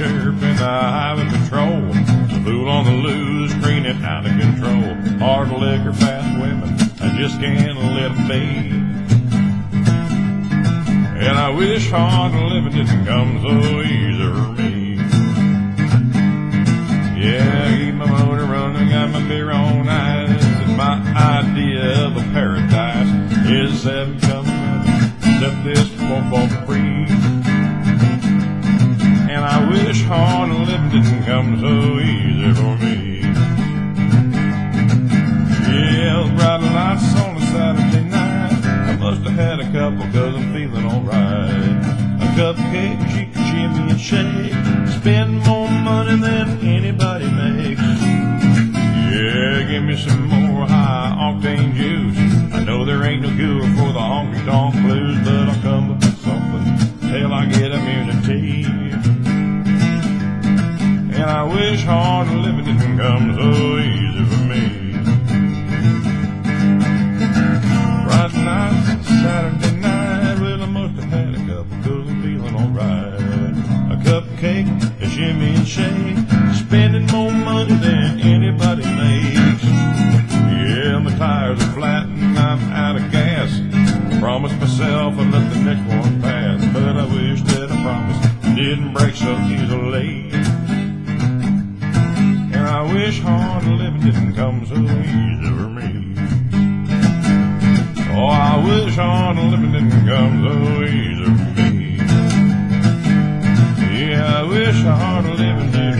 sheriff and the highway patrol. The fool on the loose, screening out of control. Hard liquor, fast women, I just can't let them be. And I wish hard living didn't come so easy for me. Yeah, I keep my motor running, got my beer on ice. And my idea of a paradise is seven coming, except this won't free. And I wish hard living didn't come so easy for me. Yeah, bright lights on a Saturday night. I must have had a couple cause I'm feeling alright. A cupcake, she shimmy and shake. Spend more money than anybody makes. Yeah, give me some more high octane juice. I know there ain't no cure for the honky tonk blues, I wish hard living didn't come so easy for me. Friday night, Saturday night, well I must have had a couple cause I'm feeling alright. A cupcake, a shimmy and shake, spending more money than anybody makes. Yeah, my tires are flat and I'm out of gas. Promised myself I'd let the next one pass, but I wish that I promised didn't break so easily. Hard living didn't come so easy for me. Oh, I wish hard living didn't come so easy for me. Yeah, I wish hard living didn't